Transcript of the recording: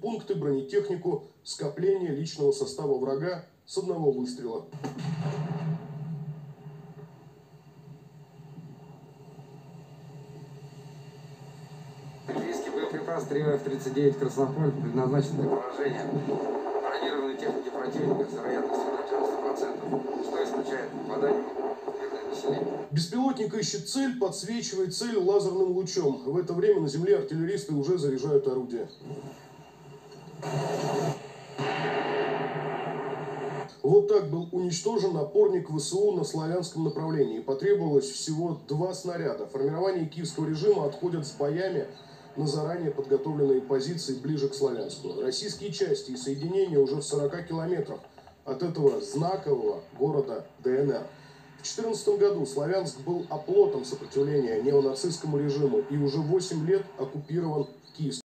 пункты, бронетехнику, скопление личного состава врага с одного выстрела. Артиллерийский боеприпас 3F-39 «Краснополь» предназначен для поражения бронированной техники противника с вероятностью до 90%, что исключает попадание. Беспилотник ищет цель, подсвечивает цель лазерным лучом. В это время на земле артиллеристы уже заряжают орудия. Вот так был уничтожен опорник ВСУ на славянском направлении. Потребовалось всего два снаряда. Формирование киевского режима отходят с боями на заранее подготовленные позиции ближе к Славянску. Российские части и соединения уже в 40 километрах от этого знакового города ДНР. В 2014 году Славянск был оплотом сопротивления неонацистскому режиму и уже 8 лет оккупирован Киевском.